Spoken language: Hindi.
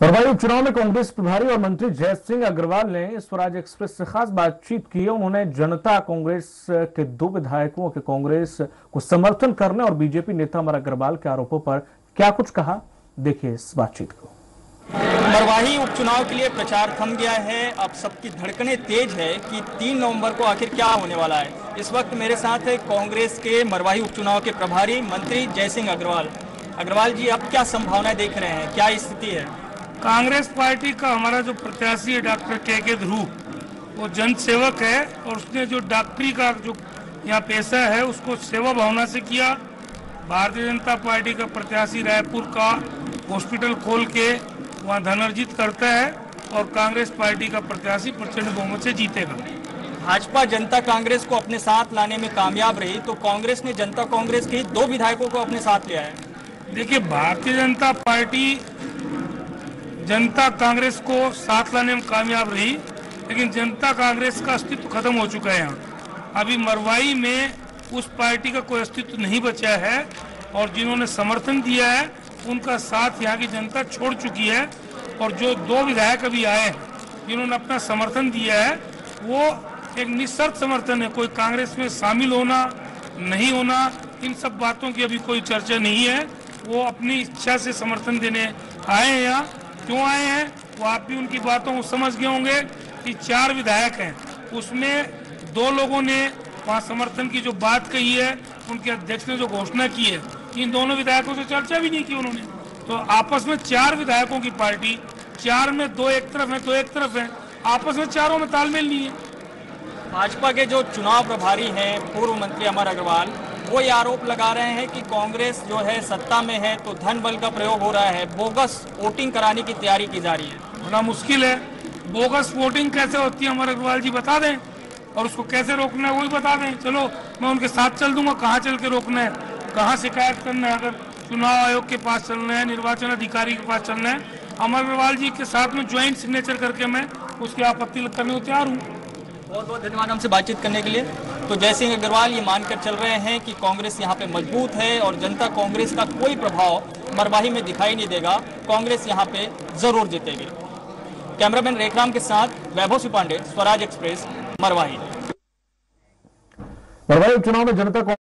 बरवाई उपचुनाव में कांग्रेस प्रभारी और मंत्री जय सिंह अग्रवाल ने स्वराज एक्सप्रेस से खास बातचीत की। है उन्होंने जनता कांग्रेस के दो विधायकों के कांग्रेस को समर्थन करने और बीजेपी नेता अमर अग्रवाल के आरोपों पर क्या कुछ कहा? देखिए इस बातचीत को। मरवाही उपचुनाव के लिए प्रचार थम गया है। अब सबकी धड़कने तेज है कि तीन नवंबर को आखिर क्या होने वाला है। इस वक्त मेरे साथ है कांग्रेस के मरवाही उपचुनाव के प्रभारी मंत्री जयसिंह अग्रवाल। अग्रवाल जी अब क्या संभावनाएँ देख रहे हैं? क्या स्थिति है? कांग्रेस पार्टी का हमारा जो प्रत्याशी है डॉक्टर के के ध्रुव वो जन सेवक है और उसने जो डॉक्टरी का जो यहाँ पेशा है उसको सेवा भावना से किया। भारतीय जनता पार्टी का प्रत्याशी रायपुर का हॉस्पिटल खोल के वहाँ धन अर्जित करता है और कांग्रेस पार्टी का प्रत्याशी प्रचंड बहुमत से जीतेगा। भाजपा जनता कांग्रेस को अपने साथ लाने में कामयाब रही तो कांग्रेस ने जनता कांग्रेस के दो विधायकों को अपने साथ लिया है। देखिए भारतीय जनता पार्टी जनता कांग्रेस को साथ लाने में कामयाब रही, लेकिन जनता कांग्रेस का अस्तित्व खत्म हो चुका है यहाँ। अभी मरवाई में उस पार्टी का कोई अस्तित्व नहीं बचा है, और जिन्होंने समर्थन दिया है, उनका साथ यहाँ की जनता छोड़ चुकी है, और जो दो विधायक अभी आए हैं, जिन्होंने अपना समर्थन दिया है, वो एक निशर्त समर्थन है, कोई कांग्रेस में शामिल होना, नहीं होना, इन सब बातों की अभी कोई चर्चा नहीं है। वो अपनी इच्छा से समर्थन देने आए हैं यहाँ। क्यों आए हैं? वो आप भी उनकी बातों को समझ गए होंगे कि चार विधायक हैं। उसमें दो लोगों ने वहाँ समर्थन की जो बात कही है, उनके अध्यक्ष ने जो घोषणा की है, इन दोनों विधायकों से चर्चा भी नहीं की उन्होंने। तो आपस में चार विधायकों की पार्टी, चार में दो एक तरफ़ है, दो एक तरफ़ है, आपस में चारों में तालमेल नहीं है। भाजपा के जो चुनाव प्रभारी हैं, पूर्व मंत्री अमर अग्रवाल वो ये आरोप लगा रहे हैं कि कांग्रेस जो है सत्ता में है तो धन बल का प्रयोग हो रहा है। बोगस वोटिंग कराने की तैयारी की जा रही है। बड़ा मुश्किल है। बोगस वोटिंग कैसे होती है अमर अग्रवाल जी बता दें। और उसको कैसे रोकना है वही बता दें। चलो मैं उनके साथ चल दूँगा कहाँ चल के रोकना है कहाँ शिकायत करना है। अगर चुनाव आयोग के पास चलना है निर्वाचन अधिकारी के पास चलना है अमर अग्रवाल जी के साथ में ज्वाइंट सिग्नेचर करके मैं उसकी आपत्ति करने को तैयार हूँ। बहुत बहुत धन्यवाद हमसे बातचीत करने के लिए। तो जयसिंह अग्रवाल ये मानकर चल रहे हैं कि कांग्रेस यहाँ पे मज़बूत है और जनता कांग्रेस का कोई प्रभाव मरवाही में दिखाई नहीं देगा। कांग्रेस यहाँ पे ज़रूर जीतेगी। कैमरामैन रेखराम के साथ वैभव सिपांडे, स्वराज एक्सप्रेस, मरवाही। मरवाही उपचुनाव में जनता